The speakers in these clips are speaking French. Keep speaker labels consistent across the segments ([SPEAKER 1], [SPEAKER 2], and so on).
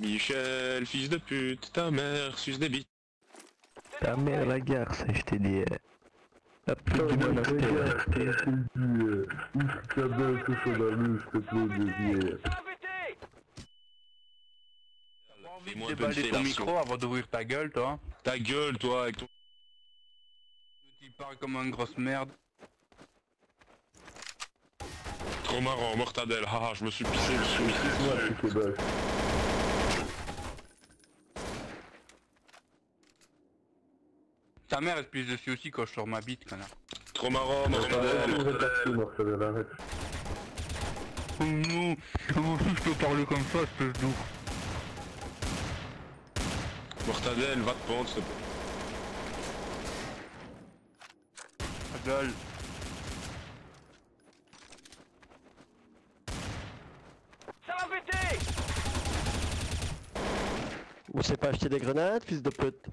[SPEAKER 1] Michel,
[SPEAKER 2] fils de pute, ta mère suce des bites.
[SPEAKER 3] Ta mère la garce, je t'ai dit. La pute du monastère.
[SPEAKER 2] Fais-moi
[SPEAKER 4] de
[SPEAKER 2] un peu de
[SPEAKER 4] ton micro avant d'ouvrir ta gueule, toi.
[SPEAKER 2] Ta gueule, toi, avec ton...
[SPEAKER 4] Tu parles comme une grosse merde.
[SPEAKER 2] Trop marrant, mortadelle, haha, je me suis pissé dessus.
[SPEAKER 1] Suis.
[SPEAKER 4] Ta mère elle se pisse dessus aussi quand je sors ma bite, connard.
[SPEAKER 2] Trop marrant, mortadelle.
[SPEAKER 1] arrête.
[SPEAKER 4] Oh non, comment je peux parler comme ça, espèce d'ouf
[SPEAKER 2] Mortadelle, va te pendre, s'il te plaît.
[SPEAKER 3] Ou c'est pas acheter des grenades, fils de pute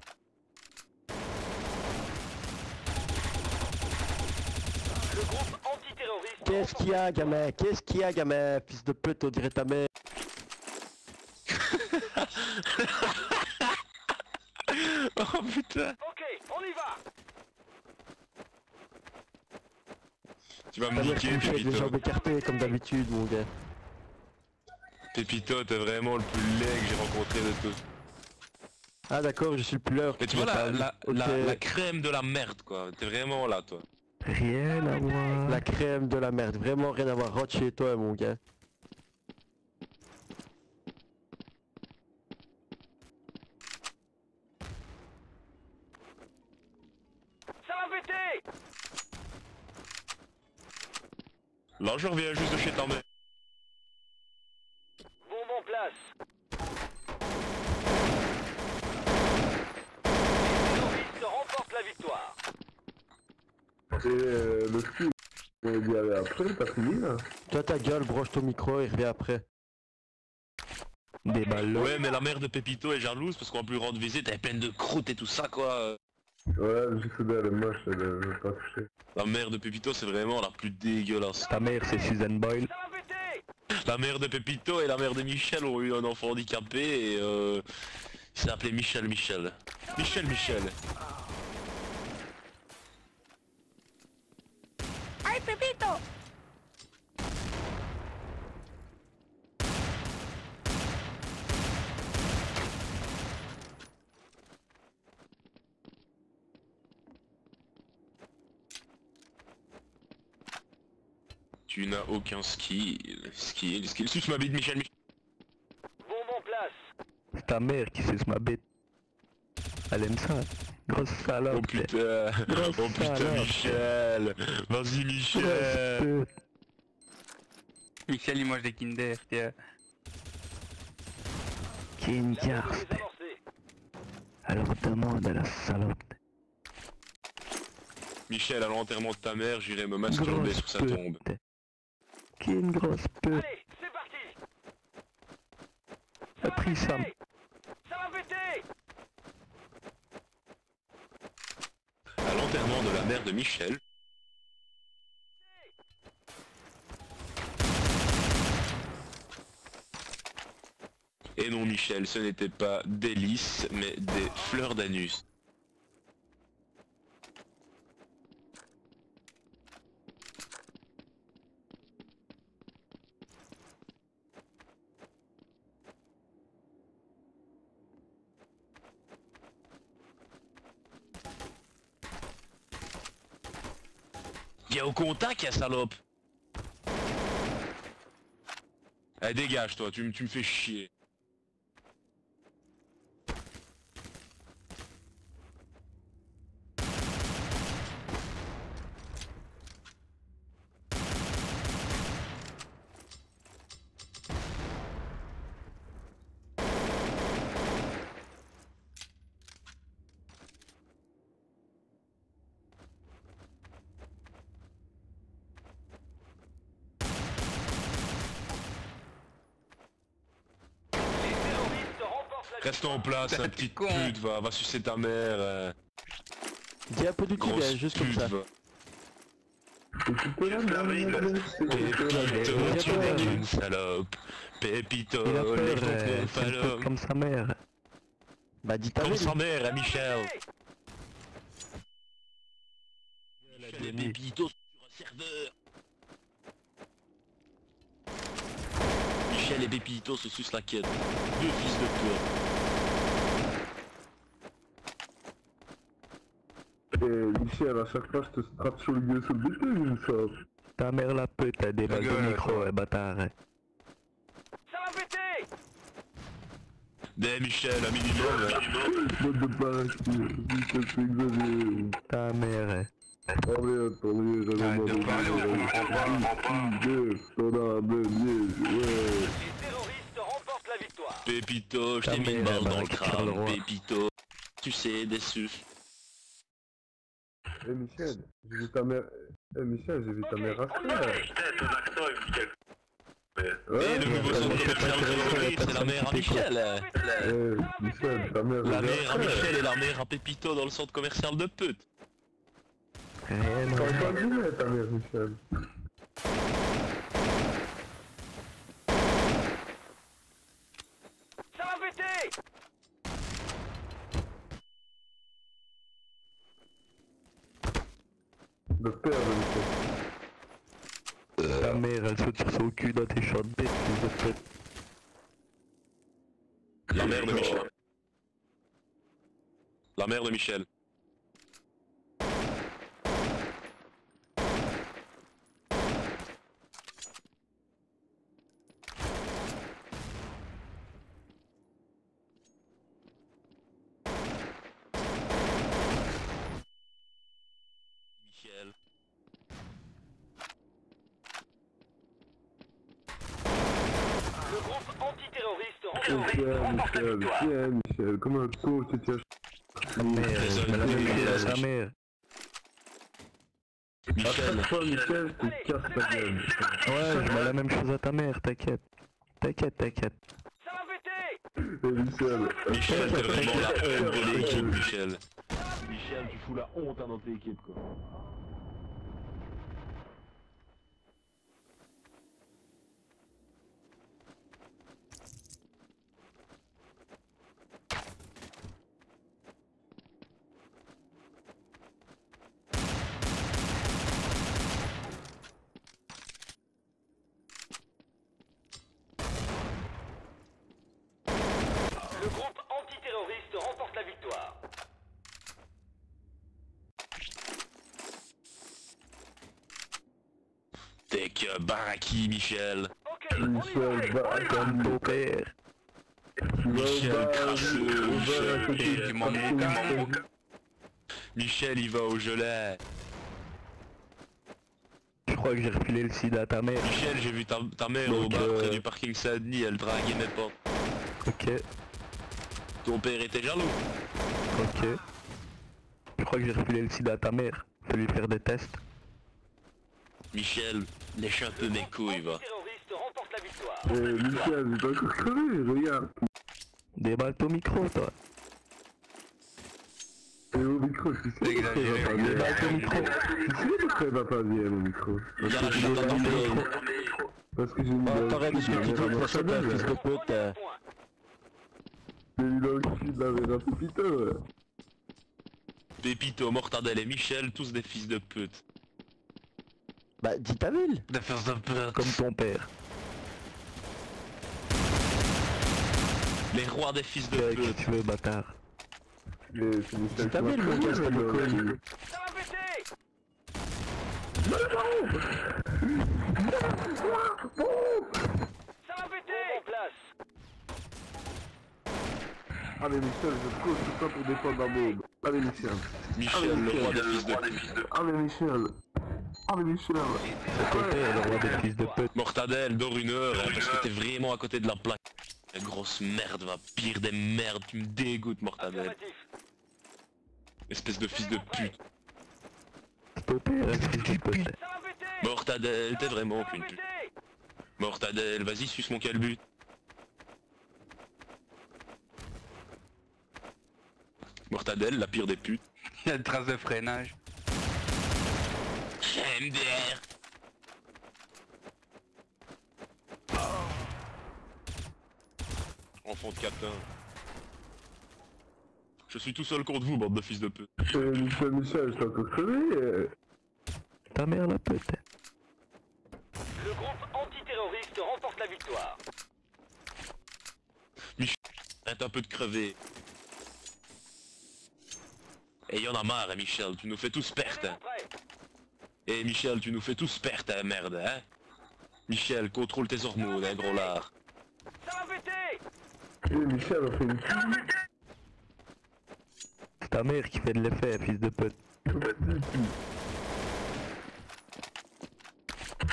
[SPEAKER 3] Qu'est-ce qu'il y a, gamin? Qu'est-ce qu'il y a, gamin Fils de pute, on dirait ta mère?
[SPEAKER 2] Oh putain Tu vas me niquer,
[SPEAKER 3] avec les
[SPEAKER 2] Pépito.
[SPEAKER 3] jambes écartées comme d'habitude, mon gars.
[SPEAKER 2] Pépito, t'es vraiment le plus laid que j'ai rencontré de tous.
[SPEAKER 3] Ah d'accord, je suis le pleur.
[SPEAKER 2] Mais tu vois la, la, la, la crème de la merde, quoi. T'es vraiment là, toi.
[SPEAKER 3] Rien à voir. La crème de la merde, vraiment rien à voir. Rentre chez toi, mon gars.
[SPEAKER 2] Là, je reviens juste de chez ta mère.
[SPEAKER 1] Et euh, le ski, on fini là
[SPEAKER 3] Toi ta gueule, broche ton micro et reviens après. Des balles.
[SPEAKER 2] Ouais, mais la mère de Pépito est jalouse parce qu'on va plus rendre visite, elle est pleine de croûte et tout ça, quoi.
[SPEAKER 1] Ouais, je sais bien, elle est moche, elle est- pas toucher.
[SPEAKER 2] La mère de Pépito, c'est vraiment la plus dégueulasse.
[SPEAKER 3] Ta mère c'est Susan Boyle.
[SPEAKER 2] La mère de Pépito et la mère de Michel ont eu un enfant handicapé et euh... Il s'est appelé Michel Michel. Michel Michel. Tu n'as aucun skill. Skill, skill. Suce ma bite, Michel Michel.
[SPEAKER 3] C'est ta mère qui suce ma bête. Elle aime ça. Grosse salope.
[SPEAKER 2] Oh putain.
[SPEAKER 3] Grosse
[SPEAKER 2] Oh putain,
[SPEAKER 3] salope.
[SPEAKER 2] Michel. Vas-y, Michel.
[SPEAKER 4] Michel il mange des Kinder, tiens.
[SPEAKER 3] Karst. Alors demande à la salope.
[SPEAKER 2] Michel, à l'enterrement de ta mère, j'irai me masturber sur sa tombe.
[SPEAKER 3] King grosse pute. A pris ça.
[SPEAKER 2] À l'enterrement de la mère de Michel. Et non, Michel, ce n'était pas des lys, mais des fleurs d'anus. Contact, ya salope Eh, dégage, toi, tu me fais chier. Reste en place, un petit
[SPEAKER 4] con.
[SPEAKER 2] pute, va, va sucer ta mère. euh,
[SPEAKER 3] Dis un peu du
[SPEAKER 2] grosse
[SPEAKER 3] juste comme
[SPEAKER 2] pute,
[SPEAKER 3] ça.
[SPEAKER 2] va. Pépito, tu n'es qu'une salope. Pépito,
[SPEAKER 3] Il a peur,
[SPEAKER 2] les
[SPEAKER 3] euh,
[SPEAKER 2] contrôles
[SPEAKER 3] c'est un peu
[SPEAKER 2] fallop.
[SPEAKER 3] comme sa mère. Bah dis ta
[SPEAKER 2] Comme sa mère, hein, Michel. Michel et Pépito sur un serveur. Michel et Pépito se sucent la quête. Deux fils de pute.
[SPEAKER 1] Eh, Michel, à chaque fois, je te strappe sur le gueule sur le ça.
[SPEAKER 3] Ta mère la pute, t'as des balles de micro, ouais, bâtard.
[SPEAKER 5] Ça va péter
[SPEAKER 2] Des Michel, un minimum. hein.
[SPEAKER 1] De.
[SPEAKER 3] Ta mère.
[SPEAKER 1] Attendez, j'avais ouais.
[SPEAKER 5] Les terroristes remportent la victoire.
[SPEAKER 2] Pépito, je
[SPEAKER 3] Ta
[SPEAKER 2] t'ai mis une balle
[SPEAKER 3] bah,
[SPEAKER 2] dans le crâne. Pépito. Tu sais, déçu.
[SPEAKER 1] Eh Michel, j'ai vu ta mère... Eh Michel, j'ai vu ta mère racheter.
[SPEAKER 2] Et
[SPEAKER 1] Ouais,
[SPEAKER 2] le nouveau Grégory,
[SPEAKER 3] intéressant,
[SPEAKER 2] c'est la mère à Michel.
[SPEAKER 1] Eh Michel, ta mère...
[SPEAKER 2] La mère à. Michel et la mère à Pépito dans le centre commercial de pute.
[SPEAKER 3] Non.
[SPEAKER 1] pas dit, ta mère, Michel.
[SPEAKER 5] Ça va péter
[SPEAKER 1] Le père de.
[SPEAKER 3] Ta mère, elle saute sur son cul dans tes champs de bête.
[SPEAKER 2] La mère de Michel. La mère de. Michel.
[SPEAKER 5] Le groupe antiterroriste
[SPEAKER 1] Tiens,
[SPEAKER 5] remporte la
[SPEAKER 1] Michel, tiens, Michel, comme un con, tu tiens...
[SPEAKER 3] Ta mère,
[SPEAKER 2] Désolé,
[SPEAKER 3] je me la même
[SPEAKER 2] désolé,
[SPEAKER 3] chose à
[SPEAKER 2] désolé.
[SPEAKER 3] ta mère.
[SPEAKER 2] Michel.
[SPEAKER 1] fois, Michel, je te casse ta gueule.
[SPEAKER 3] Ouais, je mets la même chose à ta mère, t'inquiète. T'inquiète, t'inquiète.
[SPEAKER 5] Ça va péter
[SPEAKER 1] Eh Michel...
[SPEAKER 2] Michel, t'es vraiment la honte de l'équipe, Michel. Michel, tu fous la honte à notre équipe, quoi.
[SPEAKER 5] Le groupe antiterroriste remporte la victoire.
[SPEAKER 2] T'es que baraki, Michel.
[SPEAKER 1] Michel,
[SPEAKER 3] Comme ton père.
[SPEAKER 2] Michel Michel. Il va au gelé.
[SPEAKER 3] Je crois que j'ai refilé le sida à ta mère.
[SPEAKER 2] Michel, j'ai vu ta, ta mère au
[SPEAKER 3] Donc,
[SPEAKER 2] bar
[SPEAKER 3] euh,
[SPEAKER 2] près du parking Saint-Denis, elle draguait mes potes.
[SPEAKER 3] Ok,
[SPEAKER 2] Ton père était jaloux.
[SPEAKER 3] ok. Je crois que j'ai refilé le sida à ta mère. Faut lui faire des tests.
[SPEAKER 2] Michel, lèche un peu mes couilles, va.
[SPEAKER 1] Eh Michel, j'ai pas encore crevé, regarde.
[SPEAKER 3] Déballe ton micro, toi.
[SPEAKER 1] Et au micro, tu sais
[SPEAKER 4] C'est
[SPEAKER 1] pourquoi il va pas bien.
[SPEAKER 3] Déballe ton micro.
[SPEAKER 1] Tu sais pourquoi il va pas bien, mon micro
[SPEAKER 2] chatte à ton père.
[SPEAKER 1] Parce que j'ai mis dans le cul de la mère à Michel,
[SPEAKER 3] fils de pute.
[SPEAKER 1] J'ai mis dans le cul de la à Pépito, ouais.
[SPEAKER 2] Pépito, Mortadelle et Michel, tous des fils de pute.
[SPEAKER 3] Bah, dis ta ville.
[SPEAKER 2] Pute.
[SPEAKER 3] Comme ton père.
[SPEAKER 2] Les rois des fils de
[SPEAKER 3] Qu'est-ce que
[SPEAKER 2] pute.
[SPEAKER 3] tu veux, bâtard
[SPEAKER 1] Mais c'est Michel
[SPEAKER 3] Dis ta ville, mon gars, c'est
[SPEAKER 1] le gars.
[SPEAKER 5] Ça va péter Ça va péter En place.
[SPEAKER 1] Allez Michel, je cours tout ça pour défendre la bombe. Allez Michel.
[SPEAKER 2] Michel, le roi des fils de pute.
[SPEAKER 1] Michel. Allez Michel.
[SPEAKER 3] C'est ton père, le roi des fils de pute.
[SPEAKER 2] Mortadelle, dors une heure, hein, parce que t'es vraiment à côté de la plaque. La grosse merde, va, pire des merdes, tu me dégoûtes, Mortadelle. Espèce de fils de pute. Mortadelle, t'es vraiment qu'une pute. Mortadelle, vas-y, suce mon calbut. Mortadelle, la pire des putes.
[SPEAKER 4] Il y a une trace de freinage.
[SPEAKER 2] MDR. Enfant de catin. Je suis tout seul contre vous, bande de fils de pute.
[SPEAKER 1] Euh, Michel, Michel, je t'ai crevé.
[SPEAKER 3] Ta mère la peut-être.
[SPEAKER 5] Le groupe antiterroriste remporte la victoire.
[SPEAKER 2] Arrête un peu de crever. Et y en a marre, hein, Michel, tu nous fais tous perdre. hein. Eh Michel, tu nous fais tous perdre, hein, merde, hein? Michel, contrôle tes hormones, hein, gros lard.
[SPEAKER 5] Ça va péter
[SPEAKER 1] Eh, Michel, on fait une
[SPEAKER 3] C'est ta mère qui fait de l'effet, fils de pute.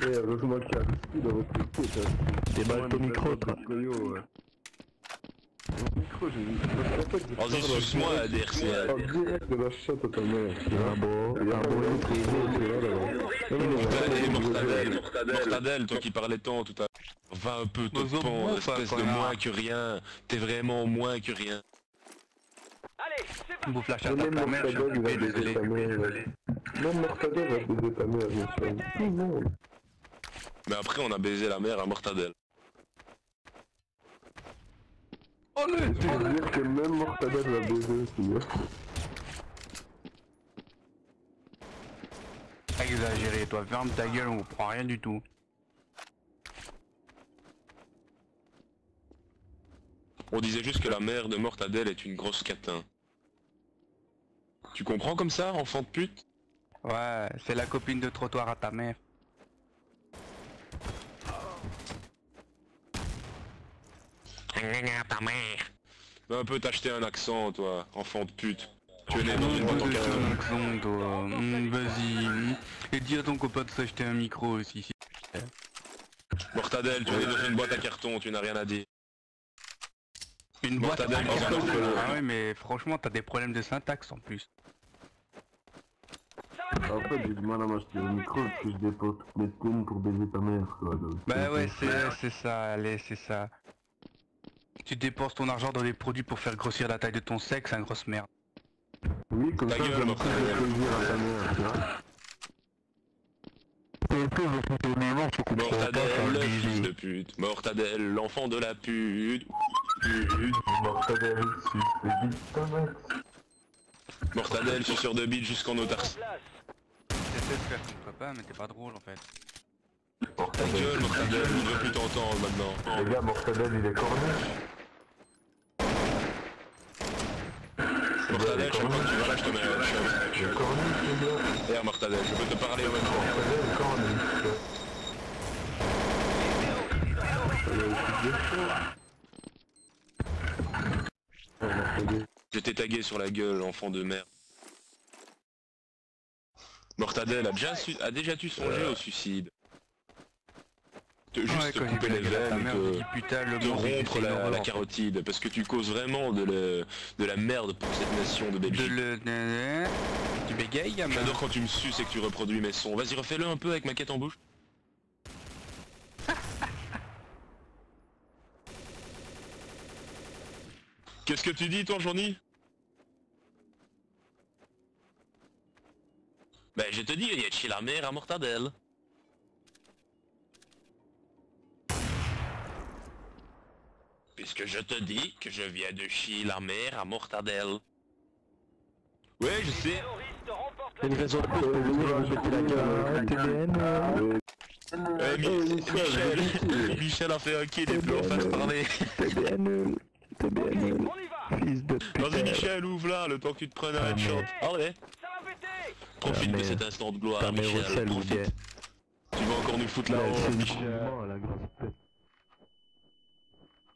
[SPEAKER 1] Eh, heureusement qu'il y a Risky dans votre équipe. hein.
[SPEAKER 3] Déballe ton micro, toi.
[SPEAKER 1] Coyo, ouais. Mon micro, j'ai en fait, j'ai
[SPEAKER 2] Vas-y, suce-moi, DRCL.
[SPEAKER 1] En direct de la chatte à ta mère. tu vois.
[SPEAKER 3] Un beau,
[SPEAKER 1] Il y a
[SPEAKER 3] un
[SPEAKER 1] pas
[SPEAKER 3] beau
[SPEAKER 1] de
[SPEAKER 3] autre.
[SPEAKER 1] réseau, tu vois, là-bas. Non, non, non,
[SPEAKER 2] Allez,
[SPEAKER 1] je-
[SPEAKER 2] Mortadelle, Mortadelle, toi qui parlais tant tout à l'heure. Va un peu, pan,
[SPEAKER 4] hommes,
[SPEAKER 2] espèce de moins que rien. T'es vraiment moins que rien.
[SPEAKER 5] Allez, c'est parti
[SPEAKER 4] Bouffe la chatte à
[SPEAKER 1] Même
[SPEAKER 4] ta mère, je
[SPEAKER 1] Mortadelle, il va
[SPEAKER 4] vais
[SPEAKER 1] baiser
[SPEAKER 4] désolé.
[SPEAKER 1] ta mère. ouais. Même Mortadelle va baiser ta mère.
[SPEAKER 2] Mais après, on a baisé la mère à Mortadelle.
[SPEAKER 1] Je veux dire que même Mortadelle va baiser aussi.
[SPEAKER 4] Exagéré, toi, ferme ta gueule, on prend rien du tout.
[SPEAKER 2] On disait juste que la mère de Mortadelle est une grosse catin. Tu comprends comme ça, enfant de pute?
[SPEAKER 4] Ouais, c'est la copine de trottoir à ta mère.
[SPEAKER 2] Ta mère. Va un peu t'acheter un accent, toi, enfant de pute. Tu es né dans une boîte en
[SPEAKER 4] de
[SPEAKER 2] carton.
[SPEAKER 4] ton accent, toi. Hum, Vas-y. Et dis à ton copain de s'acheter un micro aussi. si-
[SPEAKER 2] Mortadelle, tu es né dans une boîte à carton, tu n'as rien à dire.
[SPEAKER 4] Une boîte à carton.
[SPEAKER 2] un.
[SPEAKER 4] Ah ouais, mais franchement, t'as des problèmes de syntaxe en plus.
[SPEAKER 1] En fait, j'ai du mal à m'acheter le micro parce que je dépose toutes mes thunes pour baiser ta mère, quoi. donc
[SPEAKER 4] Bah ouais, c'est c'est ça, allez, c'est ça. Tu dépenses ton argent dans des produits pour faire grossir la taille de ton sexe, un grosse merde.
[SPEAKER 1] Oui, comme
[SPEAKER 2] Ta
[SPEAKER 1] ça,
[SPEAKER 2] gueule,
[SPEAKER 1] je plaisir à ta mère, tu vois.
[SPEAKER 2] Mortadelle, le fils de pute. Mortadelle, l'enfant de la pute. Pute.
[SPEAKER 1] Mortadelle, c'est.
[SPEAKER 2] Mortadelle, suceur de bite jusqu'en
[SPEAKER 5] en
[SPEAKER 2] autarcie.
[SPEAKER 4] T'essaies de faire ton copain, mais t'es pas drôle en fait.
[SPEAKER 2] Ta gueule, Mortadelle, on ne veut plus t'entendre maintenant.
[SPEAKER 1] Les gars, Mortadelle, il est corniche.
[SPEAKER 2] Mortadelle, chaque fois que tu vas là, je te mets. Eh, Mortadelle, je peux te parler même temps.
[SPEAKER 1] Euh.
[SPEAKER 2] Je t'ai tagué sur la gueule, enfant de merde. Mortadelle a déjà, su- a déjà dû songer au suicide. Te, juste
[SPEAKER 4] Ouais,
[SPEAKER 2] couper les veines,
[SPEAKER 4] putain, le monde est
[SPEAKER 2] rompre la, carotide, parce que tu causes vraiment de, le- de la merde pour cette nation de
[SPEAKER 4] De
[SPEAKER 2] Belgique.
[SPEAKER 4] le... Tu bégayes, gamin
[SPEAKER 2] J'adore quand tu me suces et que tu reproduis mes sons. Vas-y, refais-le un peu avec ma quête en bouche. Qu'est-ce que tu dis, toi, Johnny? Ben, je te dis, il y a de chez la mère à Mortadelle. Puisque je te dis que je viens de chez la mère à Mortadelle. Ouais, je sais.
[SPEAKER 5] La
[SPEAKER 3] une raison pour venir me péter la gueule. Euh,
[SPEAKER 2] Michel, Michel a fait un kill, parler.
[SPEAKER 3] TBN, euh, TBN,
[SPEAKER 5] On y va
[SPEAKER 3] euh, fils de
[SPEAKER 2] Vas-y. Michel, ouvre là, le temps que tu te prennes un
[SPEAKER 3] Ah,
[SPEAKER 2] headshot. Allez,
[SPEAKER 5] péter
[SPEAKER 2] profite
[SPEAKER 3] Ah,
[SPEAKER 2] de
[SPEAKER 3] mais-
[SPEAKER 2] cet instant de gloire, Michel. Profite. Tu vas encore nous foutre haut
[SPEAKER 3] une
[SPEAKER 2] Michel.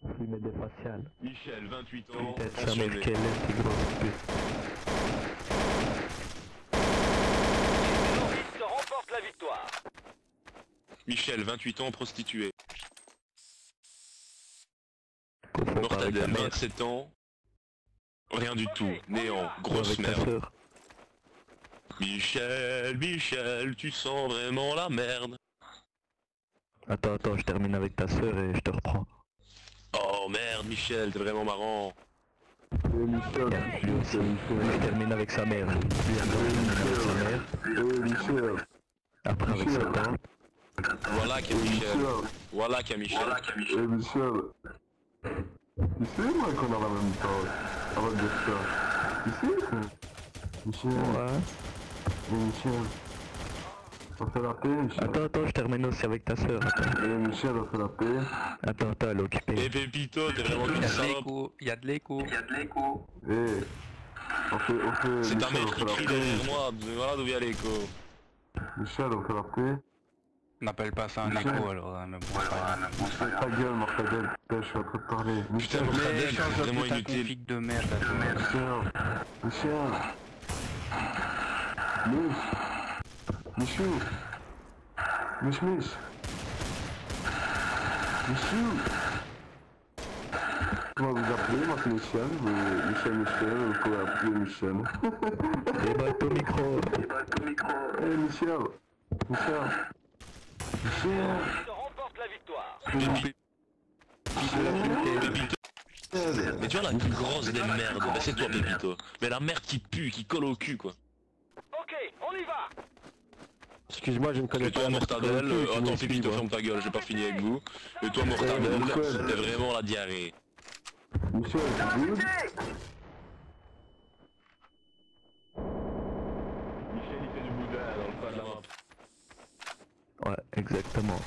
[SPEAKER 3] Pute. Fumer des faciales.
[SPEAKER 2] Michel, 28 ans,
[SPEAKER 3] Putain, qu'elle est,
[SPEAKER 5] la victoire.
[SPEAKER 2] Michel, 28 ans, prostitué. Mortadelle,
[SPEAKER 3] mère.
[SPEAKER 2] 27 ans. Rien du tout, néant, grosse merde. Michel, Michel, tu sens vraiment la merde.
[SPEAKER 3] Attends, attends, je termine avec ta sœur et je te reprends.
[SPEAKER 2] Oh merde, Michel, t'es vraiment marrant.
[SPEAKER 1] Michel, Michel,
[SPEAKER 3] Je
[SPEAKER 1] Michel.
[SPEAKER 3] termine avec sa mère. Je termine avec sa mère.
[SPEAKER 1] Eh, Michel.
[SPEAKER 3] Après avec
[SPEAKER 1] Michel.
[SPEAKER 2] Voilà qu'il y a Michel.
[SPEAKER 1] Michel,
[SPEAKER 2] Voilà qu'il y a Michel.
[SPEAKER 1] Michel, tu sais moi qu'on a la même taille, avant de dire ça. Tu sais ça Michel,
[SPEAKER 3] Ouais.
[SPEAKER 1] Michel, on fait la paix Michel.
[SPEAKER 3] Attends, attends, je termine aussi avec ta soeur. Attends,
[SPEAKER 1] Eh Michel, on fait la paix.
[SPEAKER 3] attends, attends, elle est occupée.
[SPEAKER 2] Et Pépito, t'es vraiment
[SPEAKER 4] Il
[SPEAKER 2] une
[SPEAKER 4] y a de
[SPEAKER 2] salope.
[SPEAKER 4] l'écho, il y a de l'écho.
[SPEAKER 1] Eh, on fait, on fait,
[SPEAKER 2] C'est ta
[SPEAKER 1] Michel,
[SPEAKER 2] mère
[SPEAKER 1] on
[SPEAKER 2] qui crie derrière moi, voilà d'où vient l'écho.
[SPEAKER 1] Michel, on fait la paix.
[SPEAKER 4] N'appelle pas ça un
[SPEAKER 1] Michel.
[SPEAKER 4] écho alors, hein, mais bon, pas grave.
[SPEAKER 1] Michel, ta gueule, Mortadelle, putain, je suis en train de parler.
[SPEAKER 2] Putain,
[SPEAKER 1] Michel,
[SPEAKER 2] Mortadelle,
[SPEAKER 4] Mais
[SPEAKER 2] c'est vraiment inutile.
[SPEAKER 4] de merde toi.
[SPEAKER 1] Michel, Michel. Michou. Mich, mich. Michou. Comment vous appelez Moi c'est Michel. Michel, Michel, vous pouvez appeler Michel.
[SPEAKER 3] Déballe ton micro.
[SPEAKER 1] Eh Michel. Michel. Michel.
[SPEAKER 5] Terroriste remporte la victoire.
[SPEAKER 2] Pépito. Mais tu vois la plus grosse des merdes, bah c'est toi Pépito. Mais la merde qui pue, qui colle au cul quoi.
[SPEAKER 5] Ok, on y va.
[SPEAKER 6] Excuse-moi, je ne connais
[SPEAKER 2] Et
[SPEAKER 6] pas
[SPEAKER 2] toi Mortadelle,
[SPEAKER 6] de
[SPEAKER 2] euh, attends
[SPEAKER 6] m'excuses,
[SPEAKER 2] Pépito
[SPEAKER 6] moi.
[SPEAKER 2] ferme ta gueule, j'ai pas fini avec vous. Et toi Mortadelle,
[SPEAKER 1] Michel.
[SPEAKER 2] t'es vraiment la diarrhée.
[SPEAKER 1] Michel, c'est good.
[SPEAKER 2] Michel il fait du boudin dans le pas de la map.
[SPEAKER 3] Ouais, exactement.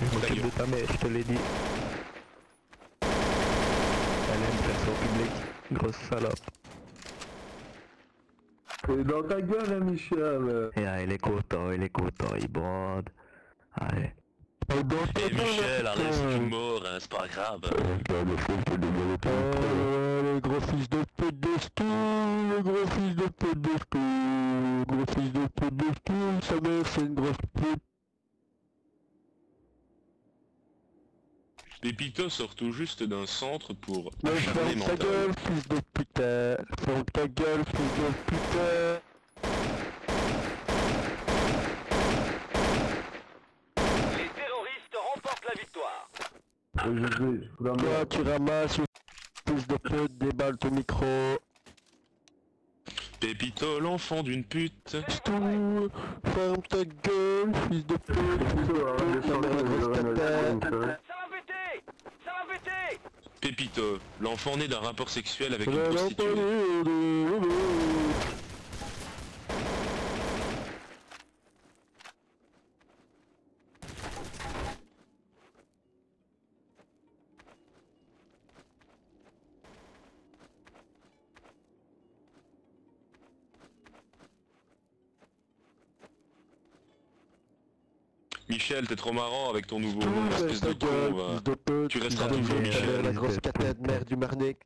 [SPEAKER 3] Je m'occupe de ta mère, je te l'ai dit. Elle aime faire son public. Grosse salope.
[SPEAKER 1] Et dans ta gueule, hein, Michel.
[SPEAKER 3] Et ah, il est content, il est content, il brode. Allez.
[SPEAKER 2] Et Michel, allez c'est une mort, hein, c'est pas grave.
[SPEAKER 6] Euh, le gros fils de pute de le gros fils de pute de le gros fils de pute de stu, sa mère c'est une grosse pute.
[SPEAKER 2] Pépito sort tout juste d'un centre pour
[SPEAKER 6] Mais
[SPEAKER 2] acharner
[SPEAKER 6] ferme ta gueule, fils de putain, ferme ta gueule, fils de putain.
[SPEAKER 5] Les terroristes remportent la victoire.
[SPEAKER 6] Toi tu ramasses, fils de pute, déballe ton micro.
[SPEAKER 2] Pépito l'enfant d'une pute.
[SPEAKER 6] Ferme ta gueule, fils de pute, fils de
[SPEAKER 1] Arrête de
[SPEAKER 6] pute, ta
[SPEAKER 1] chanter,
[SPEAKER 6] mère est
[SPEAKER 1] je
[SPEAKER 6] grosse
[SPEAKER 1] vais
[SPEAKER 6] tata.
[SPEAKER 1] rien dire,
[SPEAKER 5] Ça va péter Ça va péter
[SPEAKER 2] Pépito, l'enfant né d'un rapport sexuel avec une prostituée. Michel, t'es trop marrant avec ton nouveau nom, espèce de
[SPEAKER 6] gueule,
[SPEAKER 2] con, va.
[SPEAKER 6] fils de pute.
[SPEAKER 2] Tu resteras toujours Michel.
[SPEAKER 6] mère, La grosse catin de merde du Marnic.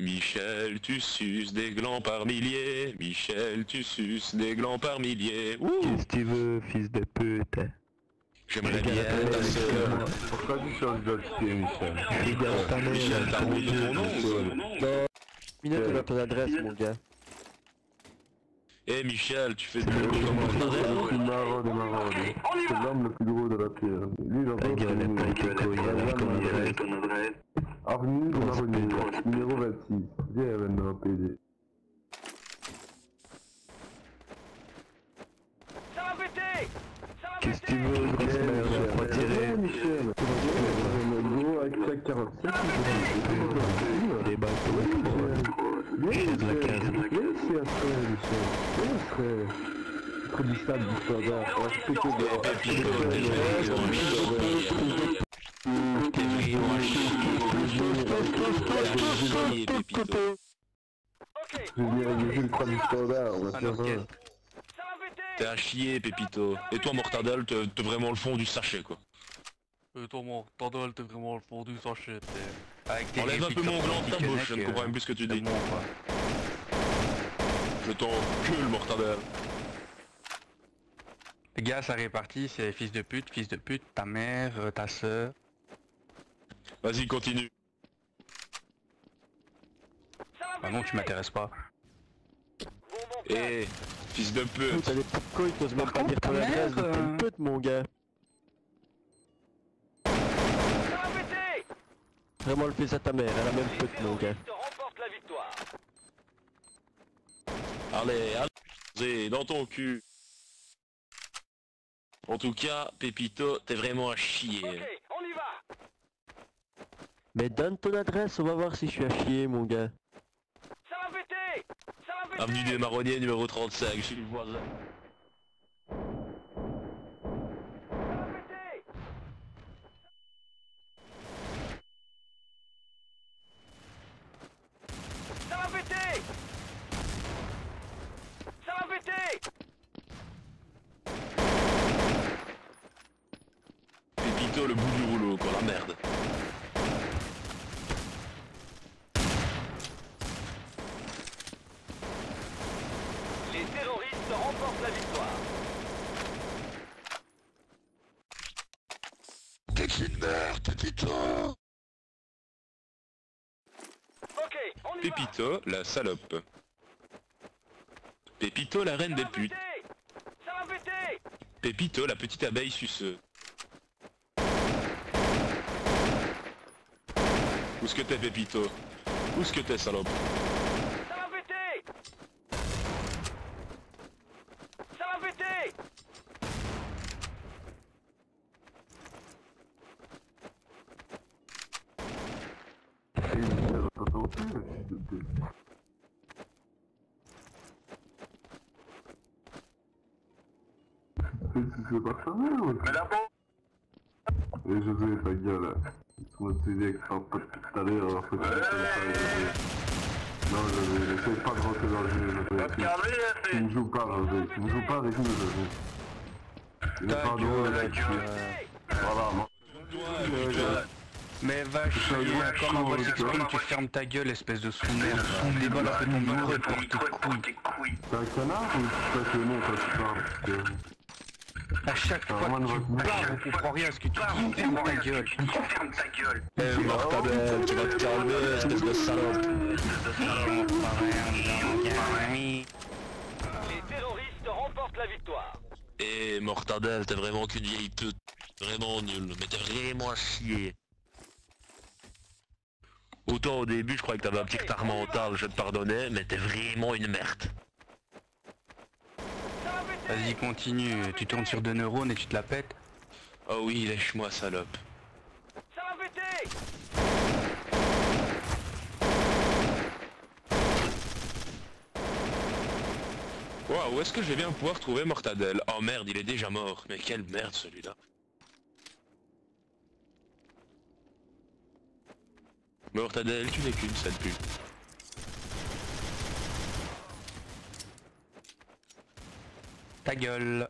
[SPEAKER 2] Michel, tu suces des glands par milliers. Michel, tu suces des glands par milliers.
[SPEAKER 3] Qu'est-ce que tu veux, fils de pute?
[SPEAKER 2] J'aimerais bien ta sœur.
[SPEAKER 1] Pourquoi tu changes d'identité, Michel?
[SPEAKER 3] Regarde ta mère.
[SPEAKER 2] Michel, t'as oublié ton nom ou quoi
[SPEAKER 6] a ton adresse mon gars.
[SPEAKER 2] Eh Michel, tu fais du
[SPEAKER 3] C'est
[SPEAKER 2] boulot
[SPEAKER 3] le
[SPEAKER 2] comme
[SPEAKER 1] marrant des marrants. C'est l'homme le plus gros de la terre. Lui, il
[SPEAKER 3] adresse.
[SPEAKER 1] Avenue de Marronnier,
[SPEAKER 3] pute.
[SPEAKER 1] numéro 26. Viens maintenant, PD.
[SPEAKER 5] Ça va péter Ça va
[SPEAKER 3] Qu'est-ce que tu veux,
[SPEAKER 1] Michel.
[SPEAKER 3] je crois tirer.
[SPEAKER 1] Michel. Avec sa 47.
[SPEAKER 3] Déballe ton
[SPEAKER 2] t'es un. Chier, Pépito.
[SPEAKER 5] Ok,
[SPEAKER 1] Je vais venir réviser le croix du standard. On va
[SPEAKER 4] Un
[SPEAKER 1] faire
[SPEAKER 4] orchestre.
[SPEAKER 1] un.
[SPEAKER 5] ça va péter
[SPEAKER 2] T'es un chier, Pépito. Et toi, Mortadelle, t'es t'es vraiment le fond du sachet, quoi.
[SPEAKER 4] Euh, toi, mon t'es vraiment le fond du sachet. t'es- Avec tes
[SPEAKER 2] Enlève un peu mon gland de ta bouche, je ne comprends
[SPEAKER 4] euh,
[SPEAKER 2] même plus ce que tu
[SPEAKER 4] c'est
[SPEAKER 2] dis.
[SPEAKER 4] bon.
[SPEAKER 2] Je t'encule, Mortadelle.
[SPEAKER 4] Les gars, ça répartit, c'est fils de pute, fils de pute, ta mère, euh, ta sœur.
[SPEAKER 2] Vas-y, continue.
[SPEAKER 4] Bah non, tu m'intéresses pas.
[SPEAKER 2] Eh, fils de pute.
[SPEAKER 6] T'as des petites couilles, t'oses même pas dire ton
[SPEAKER 4] ta
[SPEAKER 6] adresse, t'es
[SPEAKER 4] euh,
[SPEAKER 6] une pute mon gars.
[SPEAKER 5] Ça va péter
[SPEAKER 6] Vraiment le fils à ta mère, elle a même
[SPEAKER 5] Les
[SPEAKER 6] pute mon gars.
[SPEAKER 2] Allez, allez, dans ton cul. En tout cas, Pépito, t'es vraiment à chier.
[SPEAKER 5] Ok, on y va
[SPEAKER 6] Mais donne ton adresse, on va voir si je suis à chier, mon gars.
[SPEAKER 5] Ça va péter Ça va péter
[SPEAKER 2] Avenue des Marronniers numéro 35, je suis le voisin.
[SPEAKER 5] Ça va péter Ça va péter Ça va péter
[SPEAKER 2] Pépito, le bout du rouleau, quoi, la merde.
[SPEAKER 5] Les terroristes remportent la victoire.
[SPEAKER 2] T'es une merde, Pépito
[SPEAKER 5] Ok, on y va
[SPEAKER 2] Pépito, la salope. Pépito, la reine
[SPEAKER 5] Ça
[SPEAKER 2] des
[SPEAKER 5] va
[SPEAKER 2] putes.
[SPEAKER 5] péter Ça va péter
[SPEAKER 2] Pépito, la petite abeille suceuse. Où est-ce que t'es, Pépito Où est-ce que t'es, salope
[SPEAKER 5] Ça va péter Ça va péter
[SPEAKER 1] pute. C'est pas ça, ou Mais d'abord Et José, ta gueule. Tu m'as dit tout à l'heure, alors que José. Non, essaye pas de rentrer dans le jeu, José. Tu- ne joues pas, José. Tu ne joues pas avec nous, José. Pas drôle
[SPEAKER 4] gueule,
[SPEAKER 1] avec
[SPEAKER 4] tu-.
[SPEAKER 1] Voilà, moi.
[SPEAKER 4] Mais va chier, un tu fermes ta gueule, espèce de sous-merde. Déballe un peu ton micro et porte tes couilles.
[SPEAKER 1] T'es un canard ou tu passes le nom quand tu parles que-
[SPEAKER 4] À chaque fois
[SPEAKER 1] Vraiment,
[SPEAKER 4] que tu parles, on comprend rien à ce que tu dis. Ferme ta gueule.
[SPEAKER 2] Eh, mortadelle, tu vas te calmer, espèce de salope.
[SPEAKER 5] Les terroristes remportent la victoire.
[SPEAKER 2] Eh, mortadelle, t'es vraiment qu'une vieille pute. Vraiment nul, mais t'es vraiment à chier. Autant au début, je croyais que t'avais un petit retard mental, je te pardonnais, mais t'es vraiment une merde.
[SPEAKER 4] Vas-y, continue. Tu tournes sur deux neurones et tu te la pètes.
[SPEAKER 2] Oh oui, lèche-moi, salope.
[SPEAKER 5] Ça va péter
[SPEAKER 2] Waouh, où est-ce que je vais bien pouvoir trouver Mortadelle Oh merde, il est déjà mort. Mais quelle merde celui-là. Mortadelle, tu n'es qu'une sale pute.
[SPEAKER 4] Ta gueule.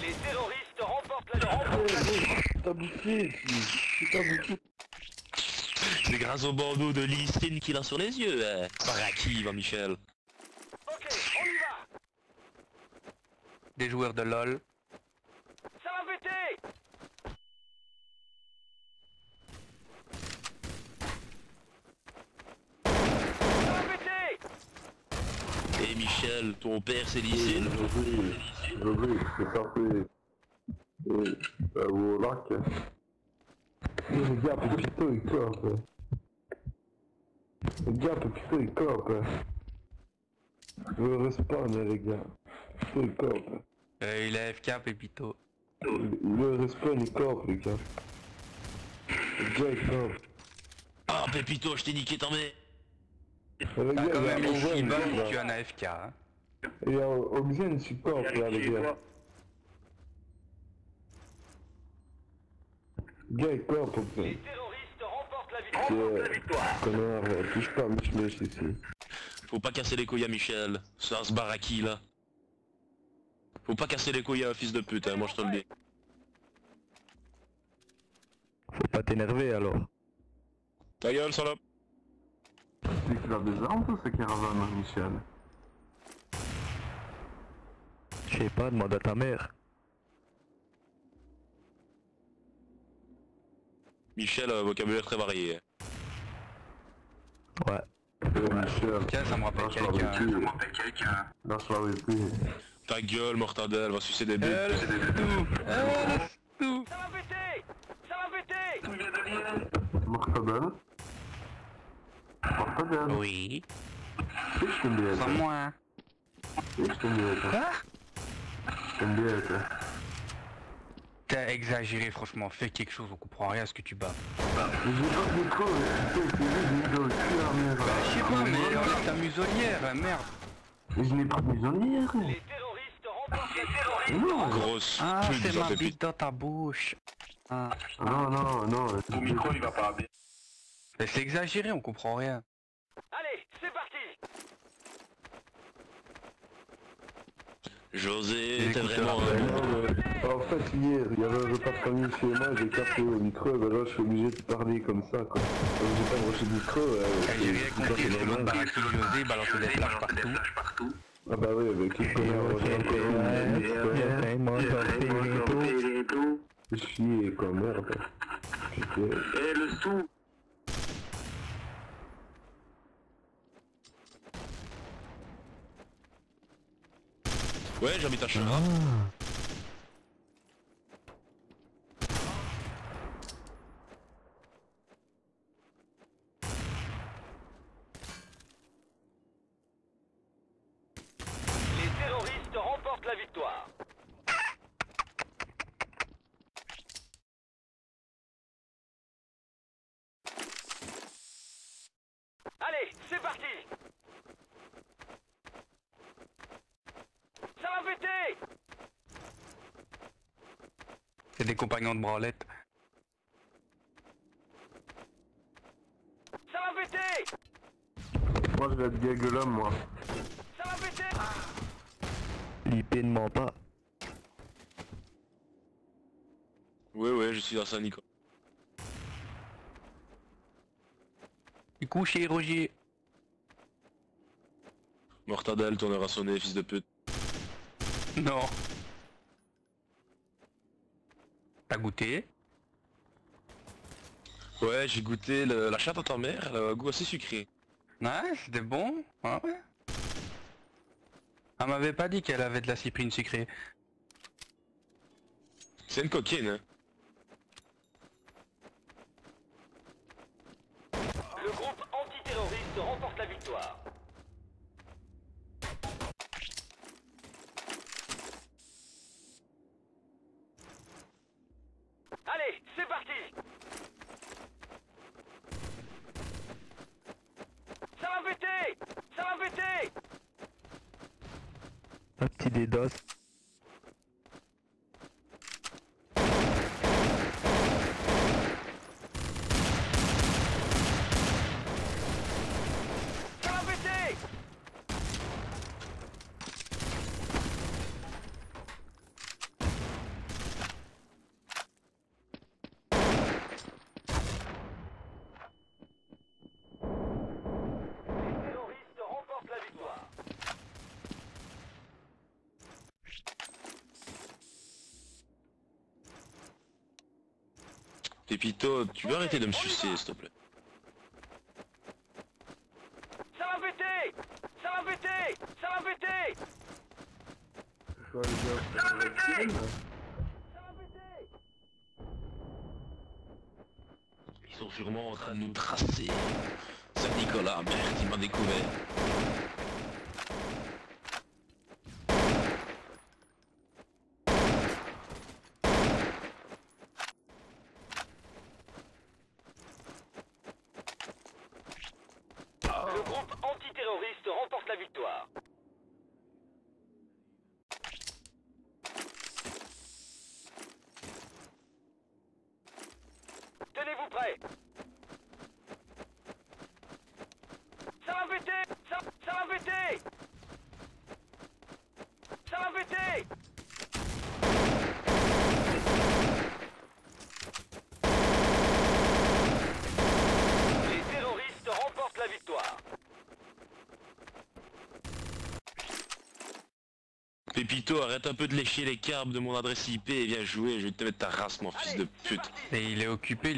[SPEAKER 5] Les terroristes remportent la victoire.
[SPEAKER 6] T'as bouffé, t'as bouffé.
[SPEAKER 2] C'est grâce au bandeau de Listine qu'il a sur les yeux, hein. Par à qui, va Michel
[SPEAKER 5] Ok, on y va
[SPEAKER 4] Des joueurs de LOL.
[SPEAKER 5] Ça va péter Ça va péter
[SPEAKER 2] Eh Michel, ton père c'est Listine
[SPEAKER 1] José, José, c'est parfait. Et, euh, au lac. Et le gars, il cope. Le gars, Pépito, il cope. Le respawn, les gars. Il cope.
[SPEAKER 4] Euh, il est FK, Pépito.
[SPEAKER 1] Le respawn, il cope, les gars. Le gars, il cope.
[SPEAKER 2] Ah Pépito, je t'ai niqué ta mère
[SPEAKER 1] Et le
[SPEAKER 4] T'as
[SPEAKER 1] gars,
[SPEAKER 4] quand
[SPEAKER 1] il
[SPEAKER 4] même
[SPEAKER 1] est
[SPEAKER 4] mis 6
[SPEAKER 1] Owen,
[SPEAKER 4] balles
[SPEAKER 1] là.
[SPEAKER 4] et tu es un AFK. Hein.
[SPEAKER 1] Il y a Omzen support là les gars. Gars il cope
[SPEAKER 5] Les terroristes remportent la victoire.
[SPEAKER 1] C'est connard, euh, touche pas à Mich Mich ici.
[SPEAKER 2] Faut pas casser les couilles à Michel. C'est un sbaraki là? Faut pas casser les couilles à un fils de pute, hein, moi je te le dis.
[SPEAKER 3] Faut pas t'énerver alors.
[SPEAKER 2] Ta gueule, salope
[SPEAKER 1] C'est qu'il a des armes ou c'est caravane Michel
[SPEAKER 3] Je sais pas, demande à ta mère.
[SPEAKER 2] Michel, euh, vocabulaire très varié.
[SPEAKER 3] Ouais.
[SPEAKER 1] Michel,
[SPEAKER 4] Tiens, ça me rappelle
[SPEAKER 1] lâche la
[SPEAKER 4] quelqu'un.
[SPEAKER 1] vérité. Lâche la.
[SPEAKER 2] Ta gueule, Mortadelle, va sucer des
[SPEAKER 4] Eh,
[SPEAKER 2] bébés.
[SPEAKER 4] le le stou
[SPEAKER 5] Ça va péter Ça va péter
[SPEAKER 1] Mortadelle. Mortadelle.
[SPEAKER 4] Oui.
[SPEAKER 1] Tu sais que je t'aime bien,
[SPEAKER 4] Sans moi.
[SPEAKER 1] Tu sais que je t'aime bien, toi.
[SPEAKER 4] Quoi
[SPEAKER 1] Je t'aime bien, toi.
[SPEAKER 4] T'as exagéré, franchement. Fais quelque chose, on comprend rien à ce que tu bats.
[SPEAKER 1] Mais j'ai pas de micro, mais tu sais, c'est juste une.
[SPEAKER 4] Bah, je sais pas, mais enlève ta muselière, hein, merde.
[SPEAKER 1] Mais je n'ai pas de maisonnière.
[SPEAKER 2] Grosse
[SPEAKER 4] Ah, c'est ma bite dans ta bouche. Ah.
[SPEAKER 1] Non, non, non. Ton micro, il va pas bien.
[SPEAKER 4] Mais c'est exagéré, on comprend rien.
[SPEAKER 5] Allez, c'est parti
[SPEAKER 2] José, t'es vraiment...
[SPEAKER 4] à
[SPEAKER 2] un-
[SPEAKER 1] En fait, hier, il y avait un repas de famille chez moi, j'ai capté au micro, et ben là, je suis obligé de parler comme ça, quoi. J'ai pas branché de micro, euh,
[SPEAKER 4] Eh, J'ai rien
[SPEAKER 1] c'est
[SPEAKER 4] compris, demande baraquer José, balancer des flashs partout.
[SPEAKER 1] Ah bah oui, avec qui connaît Chier, quoi, merde. Ok.
[SPEAKER 2] Ouais, j'habite à Chat.
[SPEAKER 5] Les terroristes remportent la victoire Allez, c'est parti Ça va péter
[SPEAKER 4] De branlette.
[SPEAKER 5] Ça va péter
[SPEAKER 1] Moi, je vais être gagueulum, moi.
[SPEAKER 5] Ça va péter
[SPEAKER 3] L'IP ne ment pas.
[SPEAKER 2] Ouais, ouais, je suis à Saint-Nicolas.
[SPEAKER 4] Du coup, chez Roger.
[SPEAKER 2] Mortadelle, ton heure a sonné, fils de pute.
[SPEAKER 4] Non. T'as goûté?
[SPEAKER 2] Ouais, j'ai goûté le- la chatte à ta mère, goût assez sucré.
[SPEAKER 4] Ouais, c'était bon. Ah ouais. Elle m'avait pas dit qu'elle avait de la cyprine sucrée.
[SPEAKER 2] C'est une coquine, hein.
[SPEAKER 5] Le groupe antiterroriste remporte la victoire. Allez, c'est parti Ça va péter Ça va péter
[SPEAKER 3] Un petit dédos.
[SPEAKER 5] Ça va péter Les terroristes remportent la victoire.
[SPEAKER 2] Pépito, tu veux arrêter de me sucer, s'il te plaît.
[SPEAKER 5] Ça va péter Ça va péter Ça va péter. Ça va péter
[SPEAKER 2] Ils sont sûrement en train de nous tracer. Saint-Nicolas, merde, il m'a découvert.
[SPEAKER 5] Le groupe antiterroriste remporte la victoire. Tenez-vous prêts. Ça va péter ça, ça va péter Ça va péter Les terroristes remportent la victoire.
[SPEAKER 2] Pépito, arrête un peu de lécher les câbles de mon adresse IP et viens jouer, je vais te mettre ta race, mon fils de pute.
[SPEAKER 4] Et il est occupé, il est